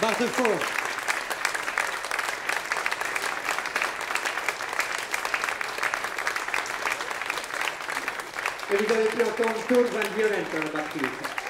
Bart Faux. Et vous avez pu entendre Claude Van Buren dans la partie.